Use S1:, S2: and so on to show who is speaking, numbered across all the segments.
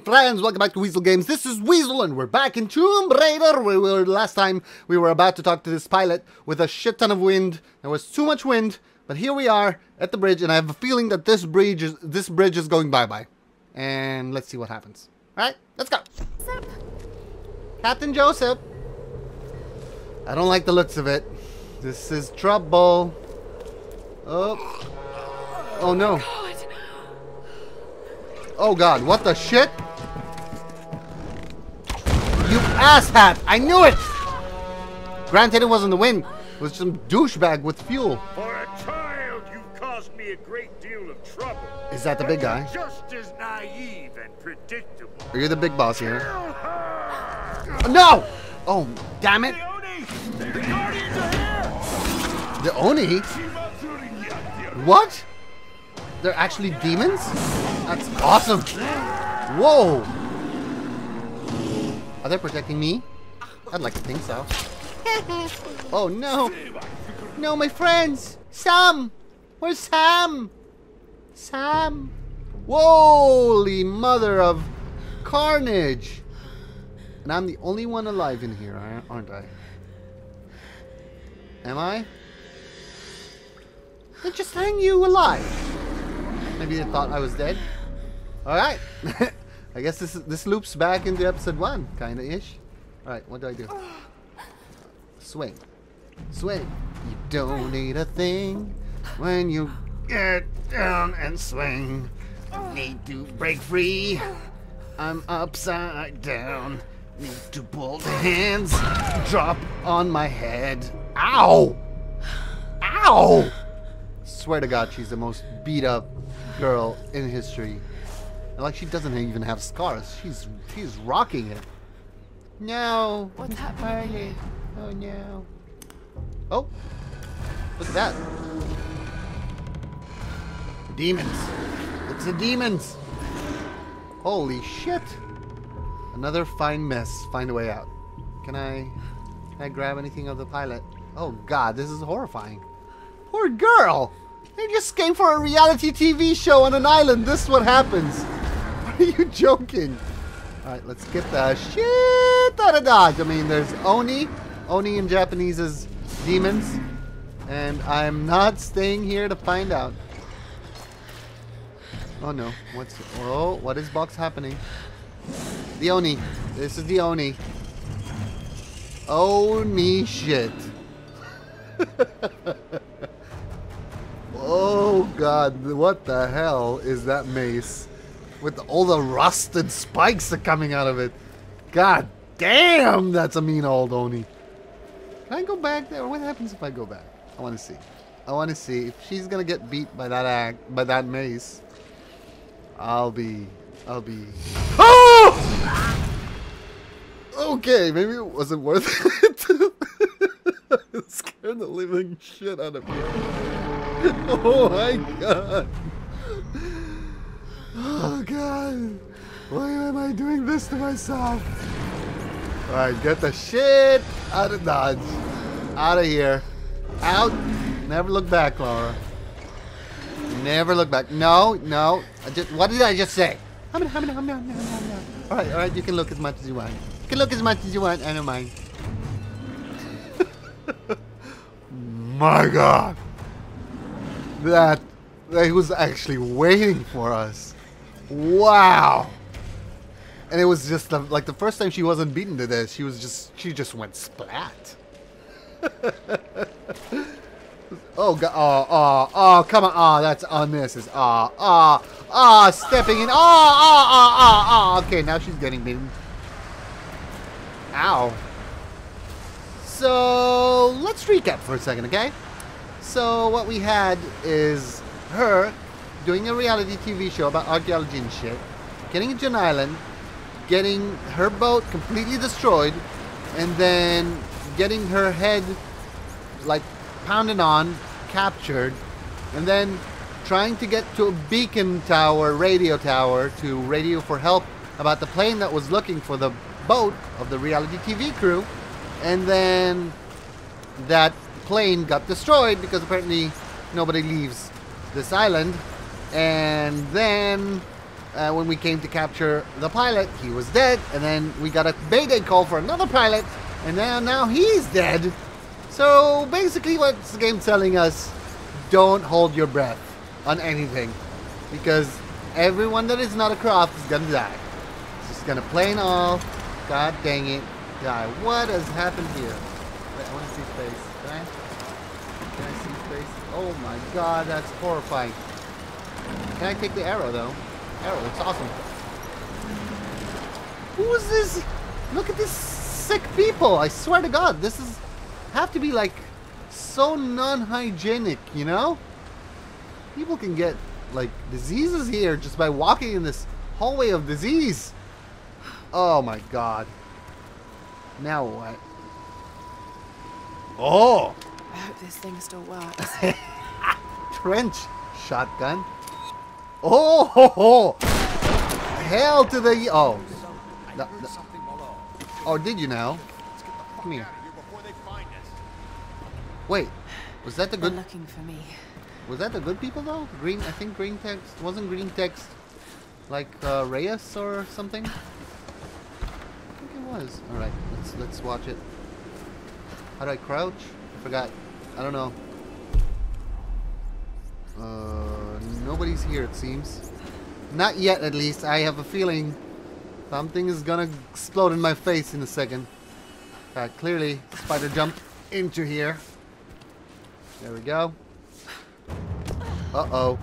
S1: and friends, welcome back to Weazel Games. This is Weazel and we're back in Tomb Raider. We were last time we were about to talk to this pilot with a shit ton of wind. There was too much wind, but here we are at the bridge and I have a feeling that this bridge is this bridge is going bye-bye. And let's see what happens. All right, let's go. Captain Joseph. I don't like the looks of it. This is trouble. Oh. Oh no. Oh god, what the shit? You asshat! I knew it! Granted, it wasn't the wind. It was some douchebag with fuel.
S2: For a child, you've caused me a great deal of trouble.
S1: Is that the big guy?
S2: Just as naive and predictable.
S1: Are you the big boss here?
S2: Her!
S1: No! Oh, damn it!
S2: Leone, the Guardians are here!
S1: The Oni? What? They're actually demons? That's awesome! Whoa! Are they protecting me? I'd like to think so. oh no! No, my friends! Sam! Where's Sam? Sam! Holy mother of carnage! And I'm the only one alive in here, aren't I? Am I? Then just hang you alive. Maybe they thought I was dead. All right. I guess this this loops back into episode one, kinda ish. All right, what do I do? Swing, swing. You don't need a thing when you get down and swing. Need to break free. I'm upside down. Need to pull the hands. Drop on my head. Ow! Ow! Swear to God, she's the most beat up girl in history. And like she doesn't even have scars. She's she's rocking it. No.
S3: What's happening?
S1: Oh no. Oh. Look at that. Demons. It's the demons. Holy shit. Another fine mess. Find a way out. Can I can I grab anything of the pilot? Oh god, this is horrifying. Poor girl! They just came for a reality TV show on an island. This is what happens. Are you joking? Alright, let's get the shit out of Dodge. I mean, there's Oni. Oni in Japanese is demons. And I'm not staying here to find out. Oh no. What's. Oh, what is box happening? The Oni. This is the Oni. Oni shit. oh god, what the hell is that mace? With all the rusted spikes that coming out of it. God damn, that's a mean old Oni. Can I go back there? What happens if I go back? I want to see. I want to see if she's gonna get beat by that act, by that mace. I'll be, I'll be. Oh! Okay, maybe it wasn't worth it. it scared the living shit out of me. Oh my god. Oh god. Why am I doing this to myself? Alright, get the shit out of Dodge. Out of here. Out. Never look back, Laura. Never look back. No, no. I just, what did I just say? Alright, alright, you can look as much as you want. You can look as much as you want, I don't mind. My god. That, that he was actually waiting for us. Wow. And it was just the, like the first time she wasn't beaten to this, she was just she just went splat. oh god! Oh uh, oh uh, oh! Uh, come on! Oh, that's on this is ah ah ah stepping in. Oh oh oh oh oh! Okay, now she's getting beaten. Ow. So let's recap for a second, okay? So what we had is her doing a reality TV show about archaeology and shit, getting into an island, getting her boat completely destroyed, and then getting her head like pounded on, captured, and then trying to get to a beacon tower, radio tower, to radio for help about the plane that was looking for the boat of the reality TV crew, and then that plane got destroyed because apparently nobody leaves this island, and then uh, when we came to capture the pilot, he was dead, and then we got a mayday call for another pilot, and now now he's dead. So basically, what's the game telling us? Don't hold your breath on anything, because everyone that is not a Croft is gonna die. It's just gonna plain all, god dang it, die. What has happened here? Wait, I want to see space. Can I? Can I see space? Oh my god, that's horrifying. Can I take the arrow though? Arrow looks awesome. Who is this? Look at these sick people. I swear to God, this is have to be like so non-hygienic, you know? People can get like diseases here just by walking in this hallway of disease. Oh my God. Now what? Oh,
S3: I hope this thing still works.
S1: trench shotgun. Oh, ho, ho. hell to the oh. No, no. Oh, did you now? Come here. Wait, was that the
S3: They're
S1: good?
S3: looking for me.
S1: Was that the good people though? Green, I think green text wasn't green text like uh, Reyes or something. I think it was. All right, let's let's watch it. How do I crouch? I forgot. I don't know. Uh, nobody's here it seems. Not yet, at least. I have a feeling something is gonna explode in my face in a second. Uh, clearly, spider jumped into here. There we go. Uh-oh.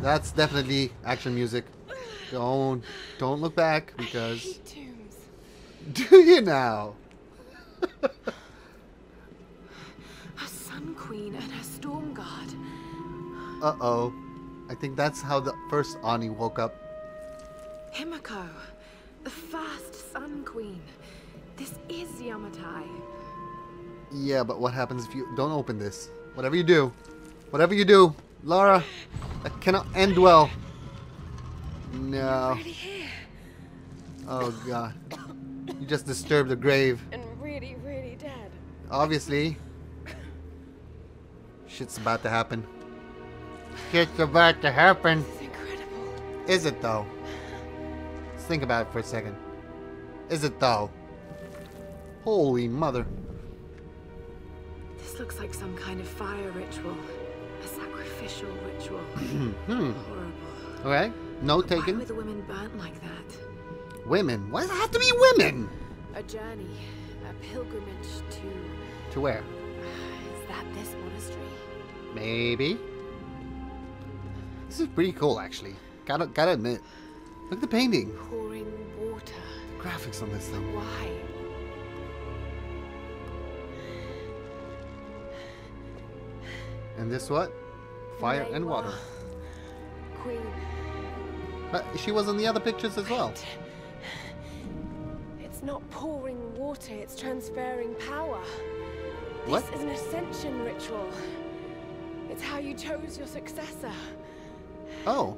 S1: That's definitely action music. Don't don't look back because do you now?
S3: A sun queen and her storm guard.
S1: Uh-oh. I think that's how the first Ani woke up.
S3: Himiko, the first sun queen. This is Yamatai.
S1: Yeah, but what happens if you don't open this? Whatever you do, whatever you do, Lara, that cannot end well. No. Oh god. You just disturbed the grave.
S3: And really, really dead.
S1: Obviously. Shit's about to happen. Shit's about to happen.
S3: This is incredible.
S1: Is it though? Let's think about it for a second. Is it though? Holy mother.
S3: This looks like some kind of fire ritual. A sacrificial ritual.
S1: Hmm.
S3: Horrible.
S1: Okay. No
S3: Why
S1: taken.
S3: were the women burnt like that?
S1: Women. Why does it have to be women?
S3: A journey, a pilgrimage to.
S1: To where?
S3: Is that this monastery?
S1: Maybe. This is pretty cool, actually. Gotta gotta admit. Look at the painting.
S3: Pouring water.
S1: The Graphics on this thing.
S3: Why?
S1: And this what? Fire and water.
S3: Queen.
S1: But she was in the other pictures as well.
S3: It's not pouring water, it's transferring power.
S1: What?
S3: This is an ascension ritual. It's how you chose your successor.
S1: Oh.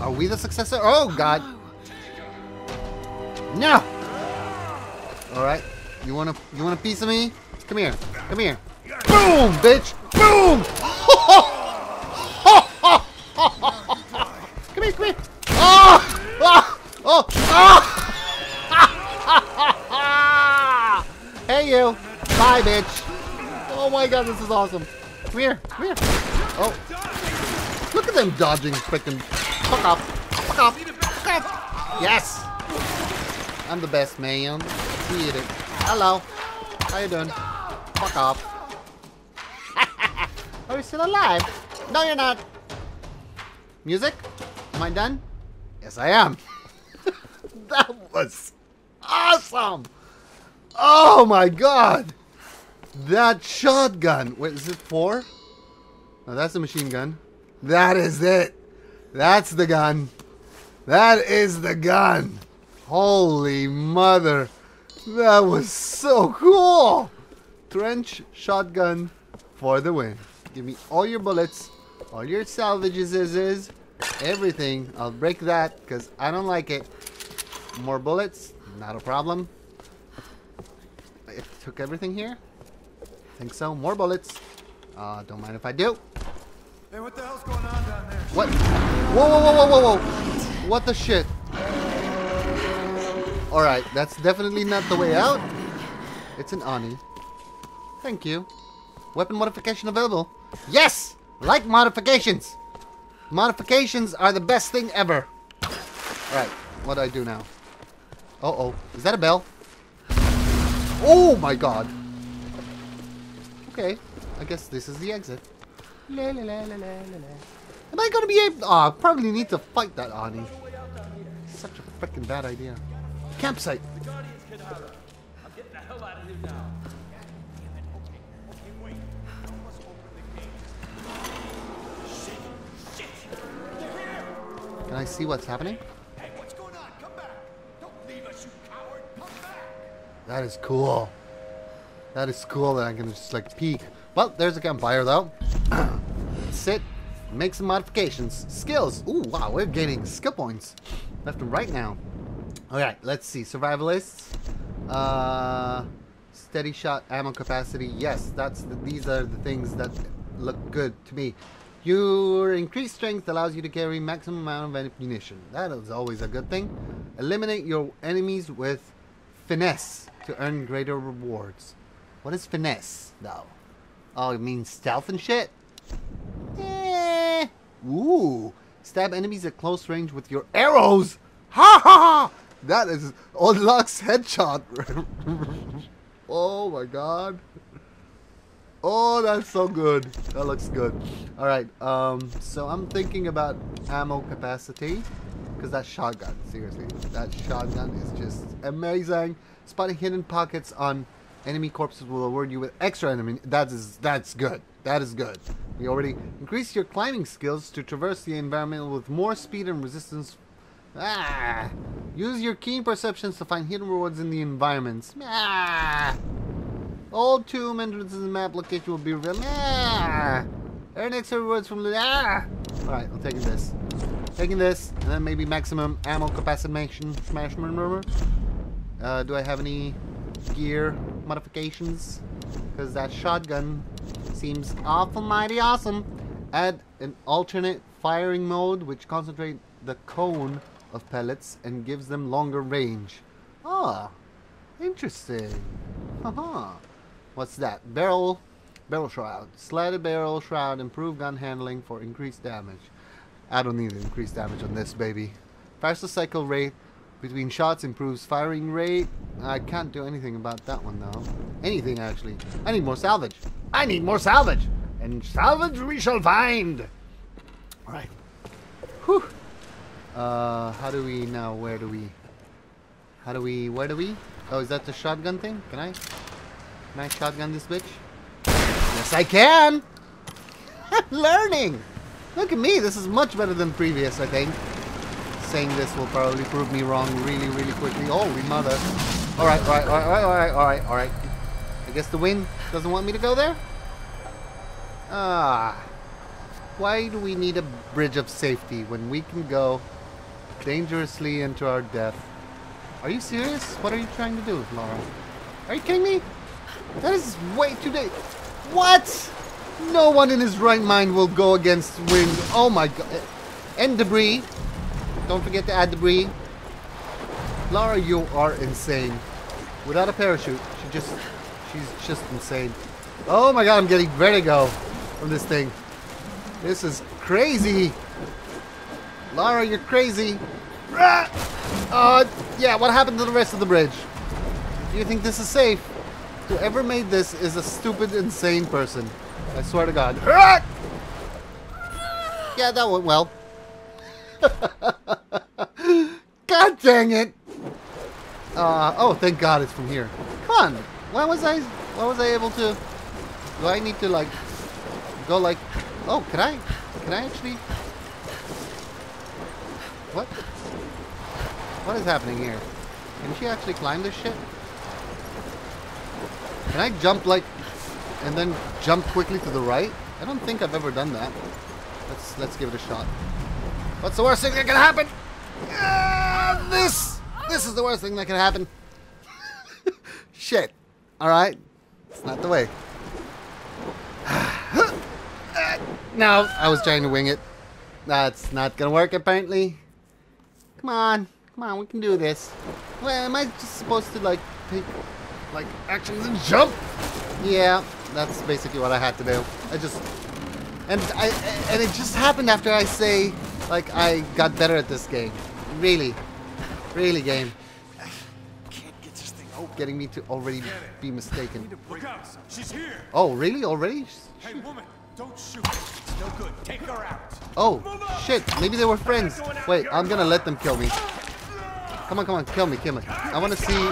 S1: Are we the successor? Oh god.
S3: No.
S1: Alright. You want a you want a piece of me? Come here. Come here. Boom, bitch! Boom! come here, come here. Ah, ah, oh! Oh! Oh! oh! hey you! Bye, bitch! Oh my god, this is awesome. Come here, come here. Oh. Look at them dodging frickin' fuck up. Fuck up. Fuck up. Yes! I'm the best man. See it. Hello. How you doing? Fuck off. Are you still alive? No, you're not. Music? Am I done? Yes, I am. that was awesome. Oh my god. That shotgun. Wait, is it four? No, that's a machine gun. That is it. That's the gun. That is the gun. Holy mother. That was so cool. Trench shotgun for the win. Give me all your bullets, all your salvages, is is everything. I'll break that because I don't like it. More bullets, not a problem. I took everything here. Think so. More bullets. Uh, don't mind if I do.
S4: Hey, what the hell's going on down there?
S1: What? Whoa, whoa, whoa, whoa, whoa, whoa. What the shit? Alright, that's definitely not the way out. It's an Ani. Thank you. Weapon modification available. Yes! Like modifications! Modifications are the best thing ever. Alright, what do I do now? Uh-oh. Is that a bell? Oh my god. Okay. I guess this is the exit. La, la, la, la, la, la. Am I gonna be able... Oh, ah, I probably need to fight that Ani. Such a freaking bad idea. Campsite. Can I see what's happening?
S4: Hey, what's going on? Come back! Don't leave us, you coward! Come back!
S1: That is cool. That is cool that I can just like peek. Well, there's a campfire though. Sit, make some modifications. Skills. Ooh, wow, we're gaining skill points left and right now. Alright, let's see. Survivalists. Uh, steady shot, ammo capacity. Yes, that's the, these are the things that look good to me. Your increased strength allows you to carry maximum amount of ammunition. That is always a good thing. Eliminate your enemies with finesse to earn greater rewards. What is finesse, though? Oh, it means stealth and shit? Ooh. Stab enemies at close range with your arrows! Ha ha ha! That is unlocks headshot. oh my god. Oh, that's so good. That looks good. All right. Um. So I'm thinking about ammo capacity, because that shotgun. Seriously, that shotgun is just amazing. Spotting hidden pockets on enemy corpses will award you with extra enemy. That is that's good. That is good. We already increase your climbing skills to traverse the environment with more speed and resistance. Ah! Use your keen perceptions to find hidden rewards in the environments. Ah! All tomb entrances in the map location will be revealed. Ah! Earn extra rewards from the. Ah! Alright, I'm taking this. Taking this, and then maybe maximum ammo capacity smash murmur. Uh, do I have any gear modifications? Because that shotgun seems awful mighty awesome. Add an alternate firing mode which concentrate the cone of pellets and gives them longer range. Ah, interesting. Haha. What's that? Barrel, barrel shroud. Slatted barrel shroud. Improved gun handling for increased damage. I don't need increased damage on this baby. Faster cycle rate between shots improves firing rate. I can't do anything about that one though. Anything actually. I need more salvage. I need more salvage. And salvage we shall find. Alright. Whew. Uh, how do we now? Where do we? How do we? Where do we? Oh, is that the shotgun thing? Can I? Can I shotgun this bitch? Yes, I can! Learning! Look at me, this is much better than previous, I think. Saying this will probably prove me wrong really, really quickly. Holy mother. Alright, alright, alright, alright, alright, alright. I guess the wind doesn't want me to go there? Ah. Why do we need a bridge of safety when we can go dangerously into our death? Are you serious? What are you trying to do, Laura? Are you kidding me? That is way too late. What? No one in his right mind will go against wind. Oh my god. And debris. Don't forget to add debris. Lara, you are insane. Without a parachute, she just, she's just insane. Oh my god, I'm getting vertigo from this thing. This is crazy. Lara, you're crazy. Ah! Uh, yeah, what happened to the rest of the bridge? Do you think this is safe? Whoever made this is a stupid, insane person. I swear to God. Yeah, that went well. God dang it! Uh, oh, thank God it's from here. Come on. Why was I? Why was I able to? Do I need to like go like? Oh, can I? Can I actually? What? What is happening here? Can she actually climb this shit? Can I jump like, and then jump quickly to the right? I don't think I've ever done that. Let's let's give it a shot. What's the worst thing that can happen? Ah, this this is the worst thing that can happen. Shit. All right, it's not the way. no, I was trying to wing it. That's not gonna work apparently. Come on. Come on, we can do this. Well, am I just supposed to like take like actions and jump? Yeah, that's basically what I had to do. I just and I and it just happened after I say like I got better at this game. Really. Really game.
S4: Can't get this thing open.
S1: Getting me to already be mistaken.
S4: Look out! She's here!
S1: Oh, really? Already?
S4: Hey, woman, don't shoot. It's no good. Take her out.
S1: Oh, shit. Maybe they were friends. Wait, I'm gonna let them kill me. Come on, come on. Kill me, kill me. I want to see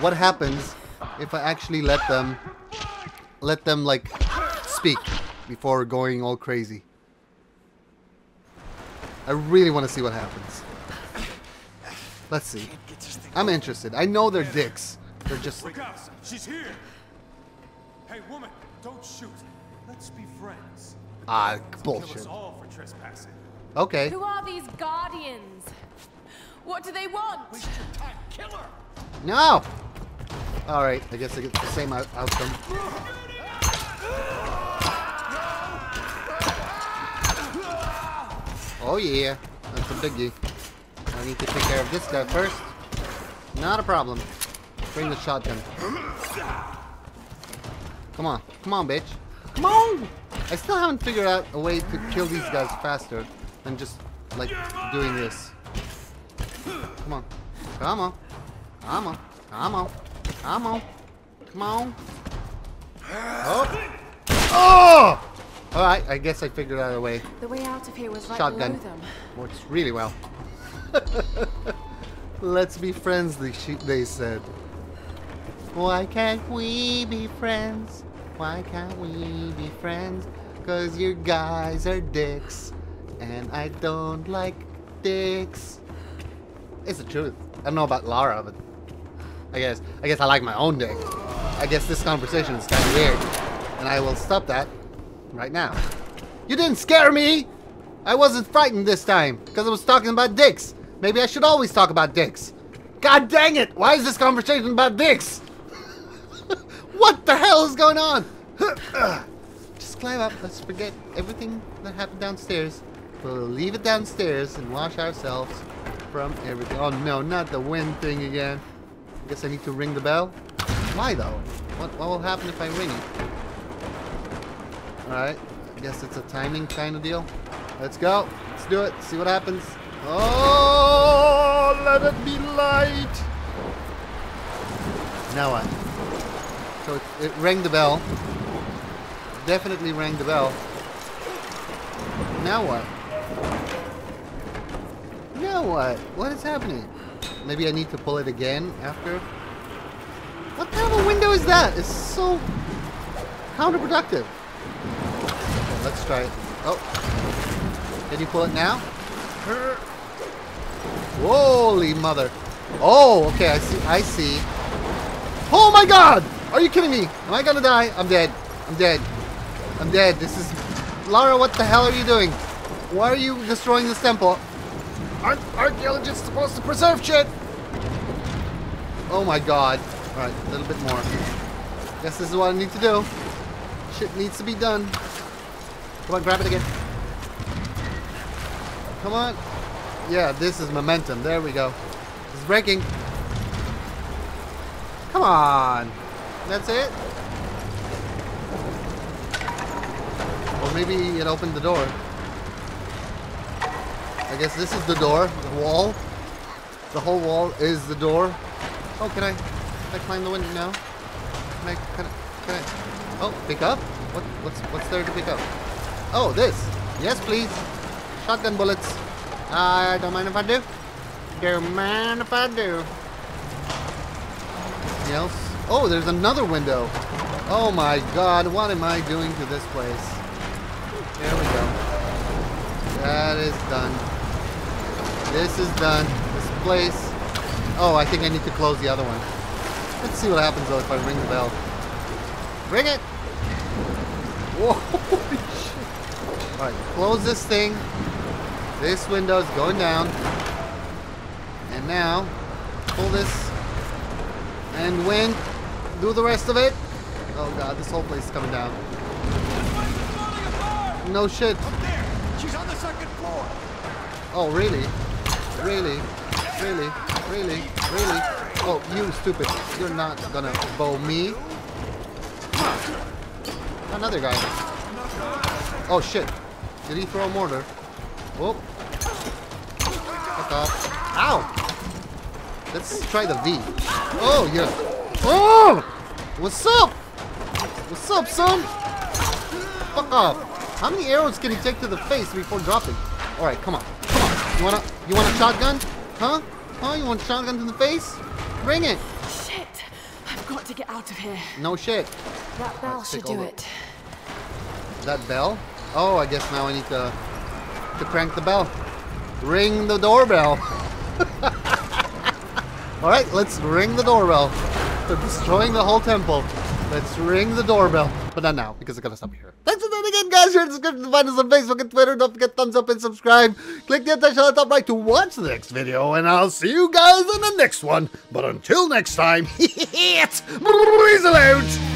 S1: what happens if I actually let them, let them, like, speak before going all crazy. I really want to see what happens. Let's see.
S4: Can't get this thing
S1: I'm interested. I know they're dicks. They're just...
S4: Look out! She's here! Hey, woman, don't shoot. Let's be friends.
S1: Ah,
S4: Kill us
S1: bullshit.
S4: all for trespassing.
S1: Okay.
S3: Who are these guardians? What do they want?
S4: Waste your time. Kill her!
S1: No! Alright, I guess I get the same outcome. Oh yeah, that's a biggie. I need to take care of this guy first. Not a problem. Bring the shotgun. Come on, come on, bitch. Come on! I still haven't figured out a way to kill these guys faster than just, like, doing this. Come on. Come on. Come on. Come on. Come on. Come on. Oh! Oh! Oh, Alright, I guess I figured out a way.
S3: The way out of here was right
S1: Shotgun.
S3: below them.
S1: Works really well. Let's be friends, they said. Why can't we be friends? Why can't we be friends? Cause you guys are dicks. And I don't like dicks. It's the truth. I don't know about Lara, but I guess I guess I like my own dick. I guess this conversation is kind of weird, and I will stop that right now. You didn't scare me. I wasn't frightened this time because I was talking about dicks. Maybe I should always talk about dicks. God dang it! Why is this conversation about dicks? what the hell is going on? Just climb up. Let's forget everything that happened downstairs. We'll leave it downstairs and wash ourselves from everything. Oh no, not the wind thing again. I guess I need to ring the bell. Why though? What, what will happen if I ring it? Alright, I guess it's a timing kind of deal. Let's go. Let's do it. See what happens. Oh, let it be light. Now what? So it, it rang the bell. Definitely rang the bell. Now what? Now what? What is happening? Maybe I need to pull it again after? What kind of a window is that? It's so counterproductive. Let's try it. Oh. Can you pull it now? Holy mother. Oh, okay, I see. I see. Oh my god! Are you kidding me? Am I gonna die? I'm dead. I'm dead. I'm dead. This is... Lara, what the hell are you doing? Why are you destroying this temple? Aren't archaeologists supposed to preserve shit? Oh my god. Alright, a little bit more. Guess this is what I need to do. Shit needs to be done. Come on, grab it again. Come on. Yeah, this is momentum. There we go. It's breaking. Come on. That's it? Or maybe it opened the door. I guess this is the door, the wall. The whole wall is the door. Oh, can I, can I climb the window now? Can I, can I, can I, oh, pick up? What, what's, what's there to pick up? Oh, this. Yes, please. Shotgun bullets. I don't mind if I do. Don't mind if I do. Else? Oh, there's another window. Oh my god, what am I doing to this place? There we go. That is done. This is done. This place. Oh, I think I need to close the other one. Let's see what happens though if I ring the bell. Ring it! Whoa. Alright, close this thing. This window's going down. And now, pull this. And when, do the rest of it. Oh god, this whole place is coming down. No shit.
S4: Up there! She's on the second floor.
S1: Oh, really? Really? Really? Really? Really? Oh, you stupid. You're not gonna bow me. Another guy. Oh, shit. Did he throw a mortar? Whoop. Fuck off. Ow! Let's try the V. Oh, yeah. Oh! What's up? What's up, son? Fuck off. How many arrows can he take to the face before dropping? Alright, come on. Come on. You wanna you want a shotgun? Huh? Huh? You want a shotgun to the face? Bring it.
S3: Shit! I've got to get out of here.
S1: No shit.
S3: That bell should do
S1: over.
S3: it.
S1: That bell? Oh, I guess now I need to to crank the bell. Ring the doorbell. Alright, let's ring the doorbell. They're destroying the whole temple. Let's ring the doorbell. But not now, because I gotta stop here. Thanks for tuning in, guys. Share in the description. To find us on Facebook and Twitter. Don't forget thumbs up and subscribe. Click the attention on the top right to watch the next video. And I'll see you guys in the next one. But until next time, it's Breezel out.